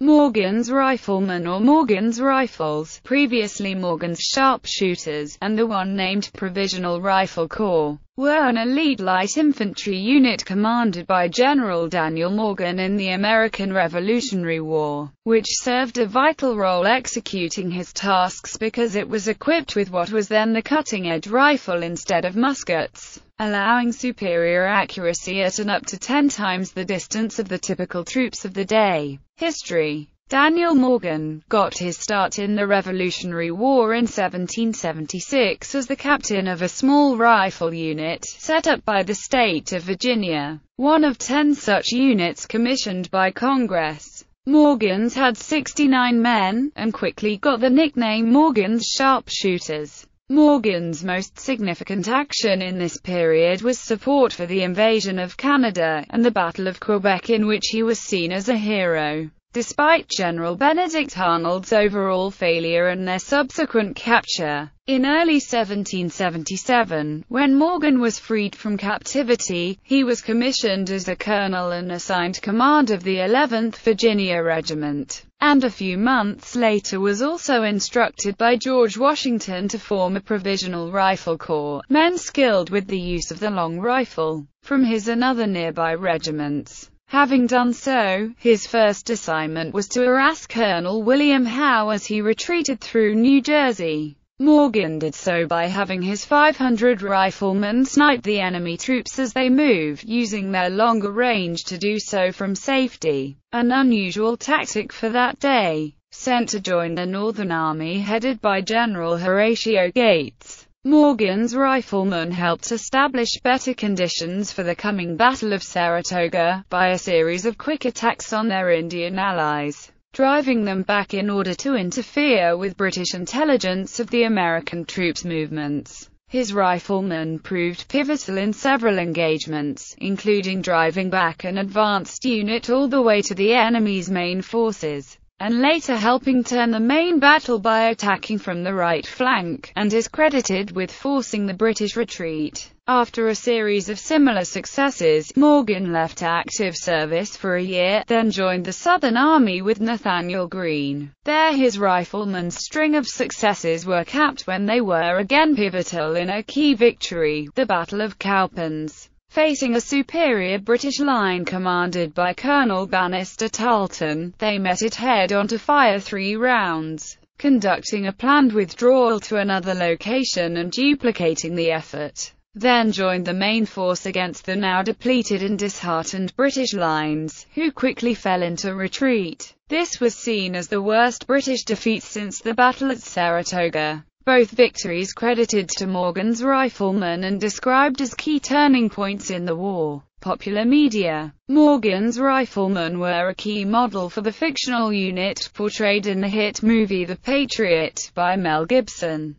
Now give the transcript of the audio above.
Morgan's Riflemen or Morgan's Rifles, previously Morgan's Sharpshooters, and the one named Provisional Rifle Corps, were an elite light infantry unit commanded by General Daniel Morgan in the American Revolutionary War, which served a vital role executing his tasks because it was equipped with what was then the cutting-edge rifle instead of muskets allowing superior accuracy at an up to 10 times the distance of the typical troops of the day. History Daniel Morgan got his start in the Revolutionary War in 1776 as the captain of a small rifle unit, set up by the state of Virginia, one of ten such units commissioned by Congress. Morgan's had 69 men, and quickly got the nickname Morgan's Sharpshooters. Morgan's most significant action in this period was support for the invasion of Canada, and the Battle of Quebec in which he was seen as a hero. Despite General Benedict Arnold's overall failure and their subsequent capture, in early 1777, when Morgan was freed from captivity, he was commissioned as a colonel and assigned command of the 11th Virginia Regiment, and a few months later was also instructed by George Washington to form a provisional rifle corps, men skilled with the use of the long rifle, from his and other nearby regiments. Having done so, his first assignment was to harass Colonel William Howe as he retreated through New Jersey. Morgan did so by having his 500 riflemen snipe the enemy troops as they moved, using their longer range to do so from safety, an unusual tactic for that day. Sent to join the Northern Army headed by General Horatio Gates. Morgan's riflemen helped establish better conditions for the coming Battle of Saratoga, by a series of quick attacks on their Indian allies, driving them back in order to interfere with British intelligence of the American troops' movements. His riflemen proved pivotal in several engagements, including driving back an advanced unit all the way to the enemy's main forces and later helping turn the main battle by attacking from the right flank, and is credited with forcing the British retreat. After a series of similar successes, Morgan left active service for a year, then joined the Southern Army with Nathanael Greene. There his riflemen's string of successes were capped when they were again pivotal in a key victory, the Battle of Cowpens. Facing a superior British line commanded by Colonel Banastre Tarleton, they met it head-on to fire three rounds, conducting a planned withdrawal to another location and duplicating the effort. Then joined the main force against the now depleted and disheartened British lines, who quickly fell into retreat. This was seen as the worst British defeat since the battle at Saratoga both victories credited to Morgan's riflemen and described as key turning points in the war. Popular media Morgan's riflemen were a key model for the fictional unit portrayed in the hit movie The Patriot by Mel Gibson.